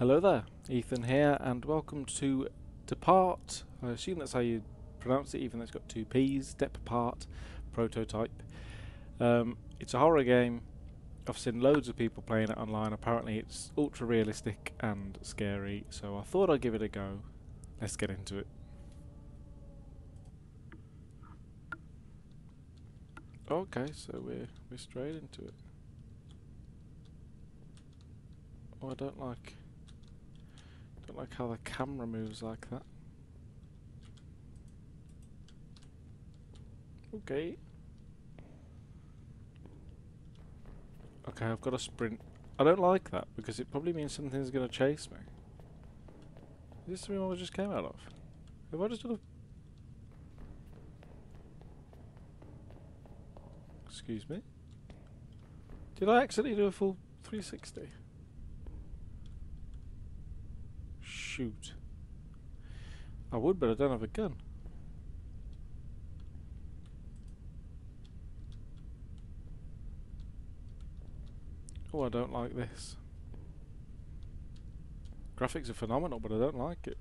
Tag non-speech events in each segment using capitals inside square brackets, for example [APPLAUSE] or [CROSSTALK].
Hello there, Ethan here, and welcome to Deppart. I assume that's how you pronounce it, even though it's got two P's. Deppart prototype. Um, it's a horror game. I've seen loads of people playing it online. Apparently, it's ultra realistic and scary, so I thought I'd give it a go. Let's get into it. Okay, so we're we're straight into it. Oh, I don't like don't like how the camera moves like that. Okay. Okay, I've got to sprint. I don't like that because it probably means something's going to chase me. Is this the room I just came out of? Have I just done a... Excuse me? Did I accidentally do a full 360? Shoot. I would, but I don't have a gun. Oh, I don't like this. Graphics are phenomenal, but I don't like it.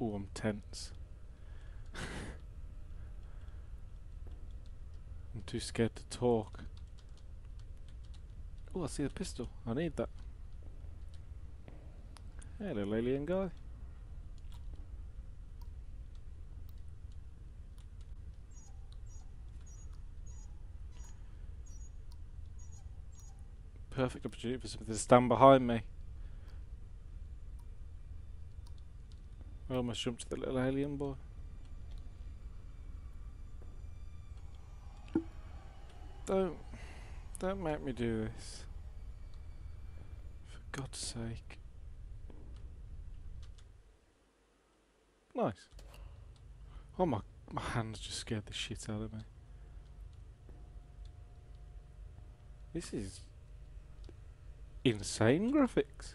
Oh, I'm tense. Too scared to talk. Oh, I see a pistol. I need that. Hello, alien guy. Perfect opportunity for something to stand behind me. I almost jumped to the little alien boy. Don't, don't make me do this. For God's sake. Nice. Oh my, my hands just scared the shit out of me. This is insane graphics.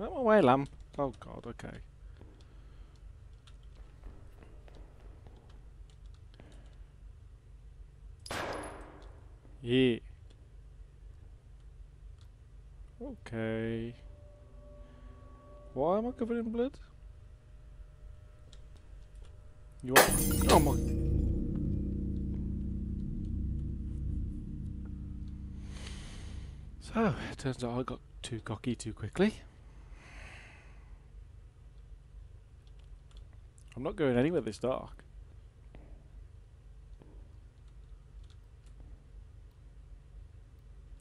Out my way, lamp. Oh god, okay. Yeah. Okay. Why am I covered in blood? You are. Oh my. So, it turns out I got too cocky too quickly. I'm not going anywhere this dark.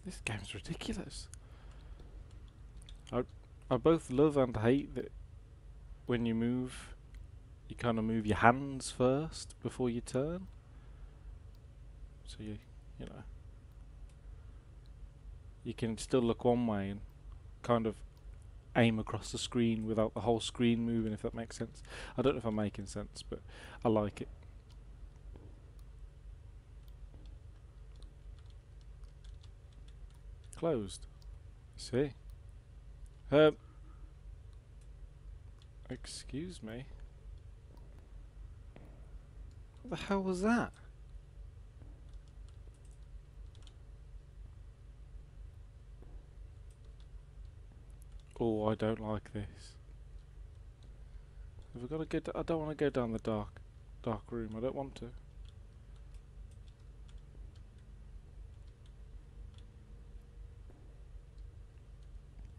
This game's ridiculous. I I both love and hate that when you move, you kind of move your hands first before you turn. So you, you know, you can still look one way and kind of aim across the screen without the whole screen moving, if that makes sense. I don't know if I'm making sense, but I like it. Closed. See? Um. Excuse me. What the hell was that? Oh, I don't like this. Have we got to get? I don't want to go down the dark, dark room. I don't want to.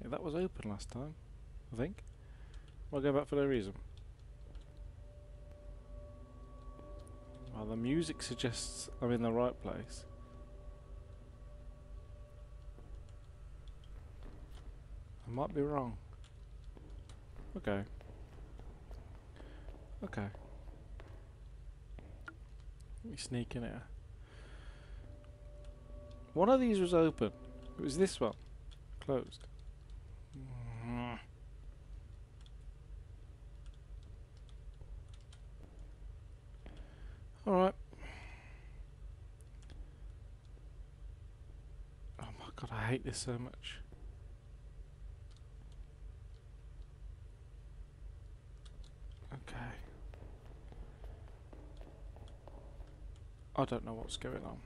Yeah, that was open last time, I think. I'll go back for no reason. Well, the music suggests I'm in the right place. I might be wrong. Okay. Okay. Let me sneak in here. One of these was open. It was this one. Closed. hate this so much. Okay. I don't know what's going on.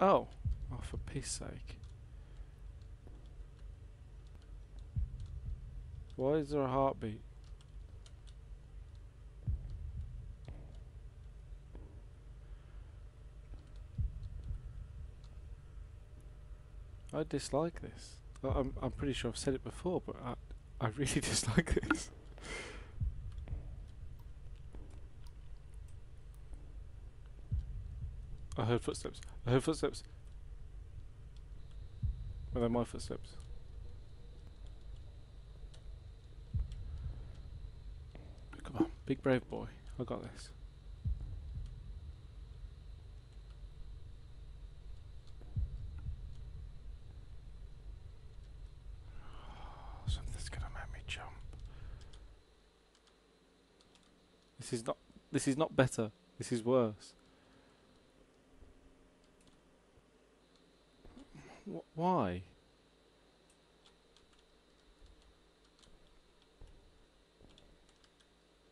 Oh. Oh, for peace sake. Why is there a heartbeat? I dislike this. I- I'm I'm pretty sure I've said it before, but I I really [LAUGHS] dislike this. I heard footsteps. I heard footsteps. Were they my footsteps? Come on, big brave boy. I got this. Something's gonna make me jump. This is not. This is not better. This is worse. Wh- why?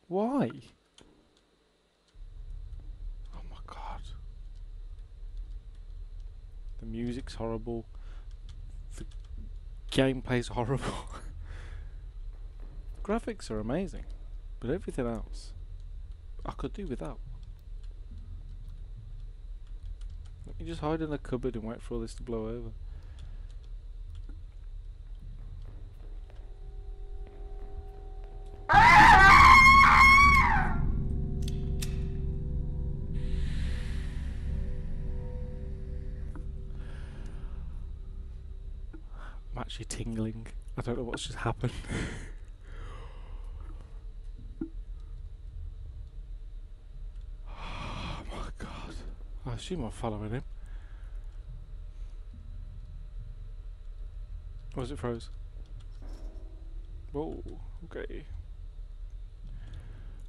Why? Oh my god. The music's horrible. The gameplay's horrible. [LAUGHS] Graphics are amazing, but everything else I could do without. Let me just hide in the cupboard and wait for all this to blow over. I'm actually tingling. I don't know what's just happened. [LAUGHS] oh my god. I assume I'm following him. Was it froze? Whoa, okay.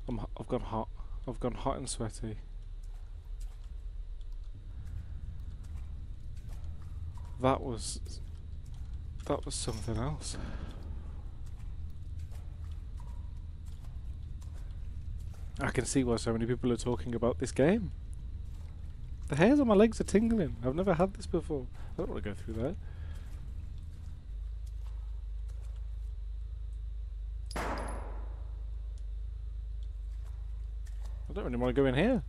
I'm, I've gone hot. I've gone hot and sweaty. That was that was something else. I can see why so many people are talking about this game. The hairs on my legs are tingling. I've never had this before. I don't want to go through that. I don't really want to go in here.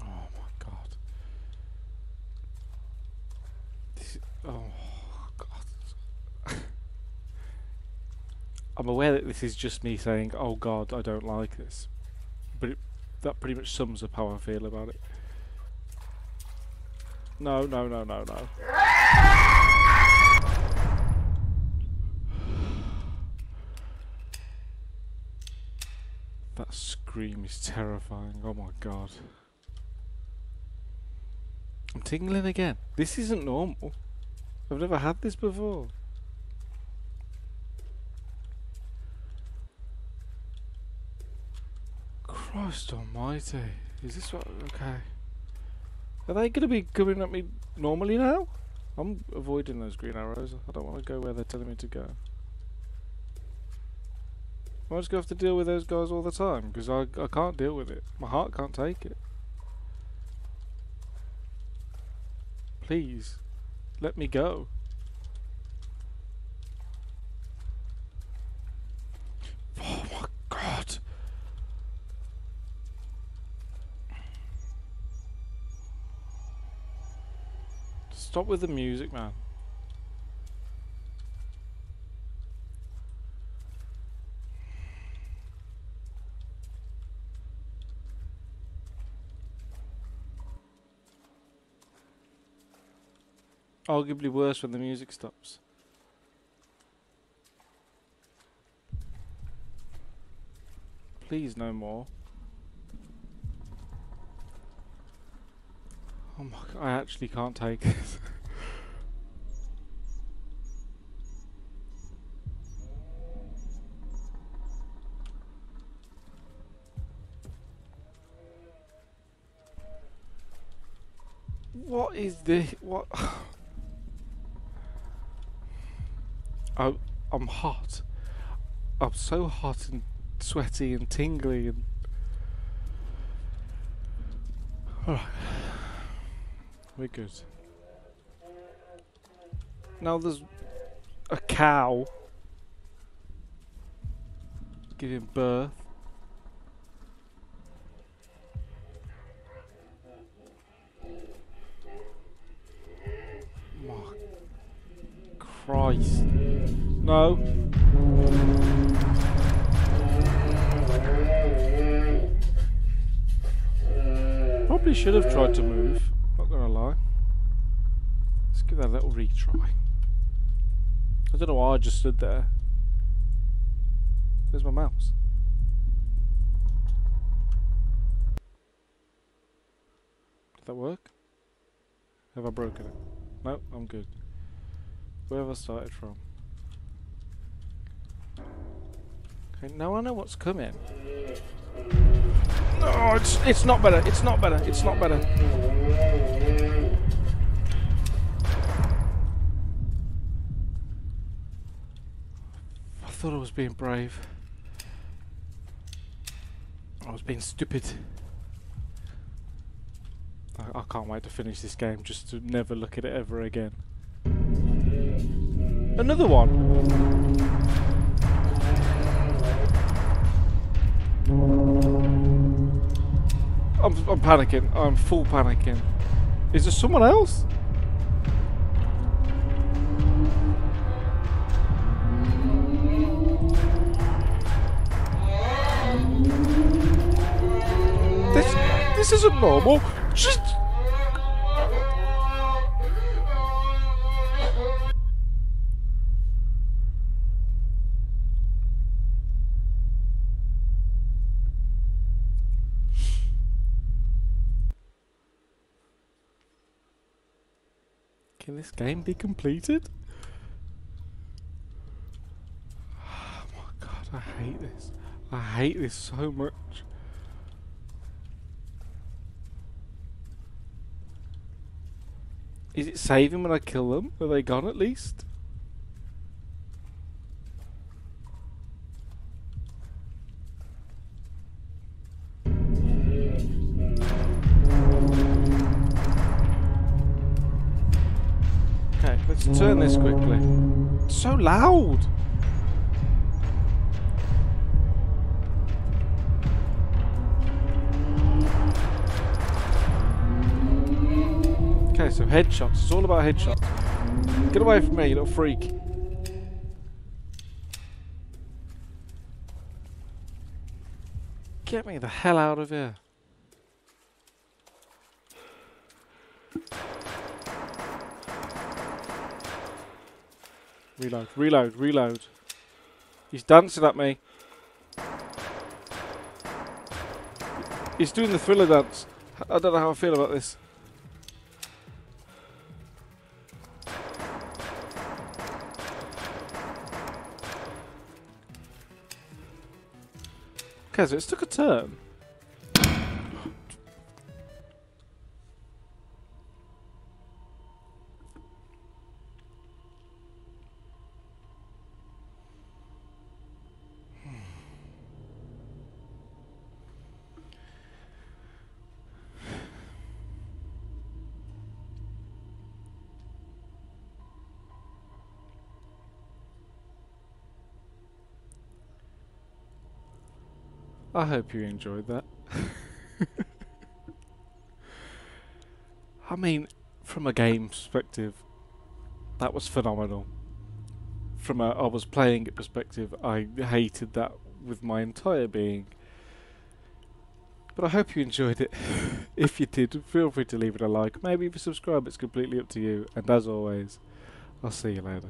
Oh my god. This is, oh god. I'm aware that this is just me saying, "Oh god, I don't like this," but it, that pretty much sums up how I feel about it. No, no, no, no, no. [SIGHS] That scream is terrifying. Oh my god. I'm tingling again. This isn't normal. I've never had this before. Christ almighty. Is this what. Okay. Are they going to be coming at me normally now? I'm avoiding those green arrows. I don't want to go where they're telling me to go. I just going to have to deal with those guys all the time? Because I, I can't deal with it. My heart can't take it. Please, let me go. Oh my god. Stop with the music, man. Arguably worse when the music stops. Please, no more. Oh my god, I actually can't take this. What is this? What? I, [SIGHS] oh, I'm hot. I'm so hot and sweaty and tingly and. Alright. We're good. Now there's a cow giving birth. Christ. No. Probably should have tried to move, Let's give that a little retry. I don't know why I just stood there. Where's my mouse? Did that work? Have I broken it? No, I'm good. Where have I started from? Okay, now I know what's coming. Oh, it's it's not better. It's not better. It's not better. Thought I was being brave. I was being stupid. I, I can't wait to finish this game just to never look at it ever again. Another one! I'm, I'm panicking. I'm full panicking. Is there someone else? This isn't normal. Just Can this game be completed? [SIGHS] Oh my god, I hate this. I hate this so much. Is it saving when I kill them? Are they gone at least? Okay, let's turn this quickly. It's so loud! So headshots. It's all about headshots. Get away from me, you little freak. Get me the hell out of here. Reload, reload, reload. He's dancing at me. He's doing the thriller dance. I don't know how I feel about this. So it's took a turn. I hope you enjoyed that. I mean, from a game perspective, that was phenomenal. From a I was playing it perspective, I hated that with my entire being. But I hope you enjoyed it. [LAUGHS] if you did, feel free to leave it a like. Maybe you subscribe, it's completely up to you. And as always, I'll see you later.